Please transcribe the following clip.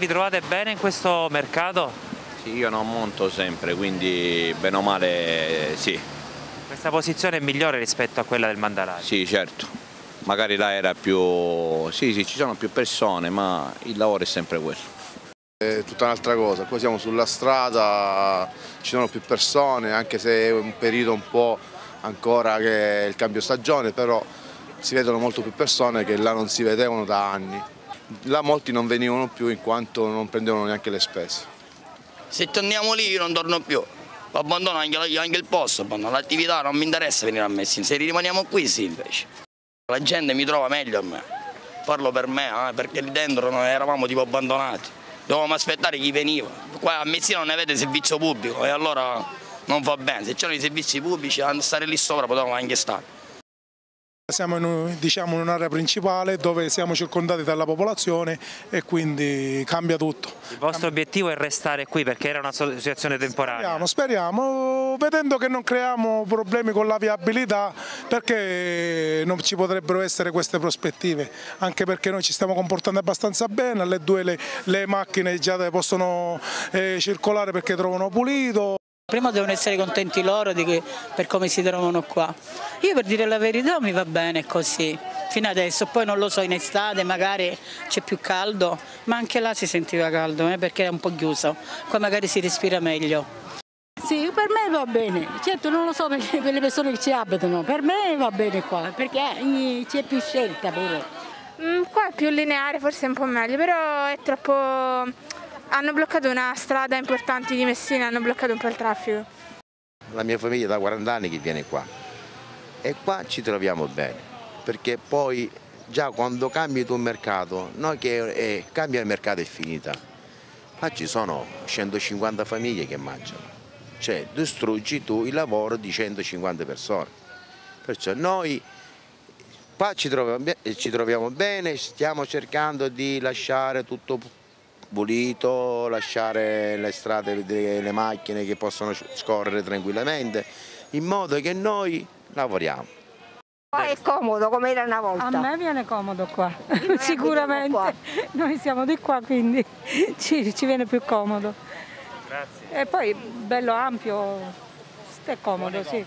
Vi trovate bene in questo mercato? Sì, io non monto sempre, quindi bene o male sì, Questa posizione è migliore rispetto a quella del Mandalario. sì certo. Magari là era più... sì sì ci sono più persone ma il lavoro è sempre quello. È tutta un'altra cosa, qua siamo sulla strada, ci sono più persone, anche se è un periodo un po' ancora che è il cambio stagione, però si vedono molto più persone che là non si vedevano da anni. Là molti non venivano più in quanto non prendevano neanche le spese. Se torniamo lì io non torno più. Abbandono anche, anche il posto, abbandono l'attività, non mi interessa venire a Messina. Se rimaniamo qui sì invece. La gente mi trova meglio a me. Parlo per me, eh, perché lì dentro noi eravamo tipo abbandonati. Dovevamo aspettare chi veniva. Qua a Messina non avete servizio pubblico e allora non va bene. Se c'erano i servizi pubblici, stare lì sopra potevamo anche stare. Siamo in, diciamo, in un'area principale dove siamo circondati dalla popolazione e quindi cambia tutto. Il vostro obiettivo è restare qui perché era una situazione temporanea. Speriamo, speriamo, vedendo che non creiamo problemi con la viabilità perché non ci potrebbero essere queste prospettive, anche perché noi ci stiamo comportando abbastanza bene, alle due le, le macchine già possono eh, circolare perché trovano pulito. Prima devono essere contenti loro di che- per come si trovano qua. Io per dire la verità mi va bene così, fino adesso, poi non lo so, in estate magari c'è più caldo, ma anche là si sentiva caldo eh, perché era un po' chiuso, qua magari si respira meglio. Sì, per me va bene, certo non lo so per, per le persone che ci abitano, per me va bene qua, perché c'è più scelta pure. Mm, qua è più lineare, forse è un po' meglio, però è troppo... Hanno bloccato una strada importante di Messina, hanno bloccato un po' il traffico. La mia famiglia da 40 anni che viene qua e qua ci troviamo bene perché poi già quando cambi tu mercato, noi che eh, cambia il mercato è finita. Qua ci sono 150 famiglie che mangiano, cioè distruggi tu il lavoro di 150 persone. Perciò noi qua ci troviamo, ci troviamo bene, stiamo cercando di lasciare tutto pulito, lasciare le strade, le le macchine che possono scorrere tranquillamente, in modo che noi lavoriamo. Qua è comodo come era una volta. A me viene comodo qua, sicuramente. qua. Noi siamo di qua quindi ci, ci viene più comodo. Grazie. E poi bello ampio, è comodo, sì.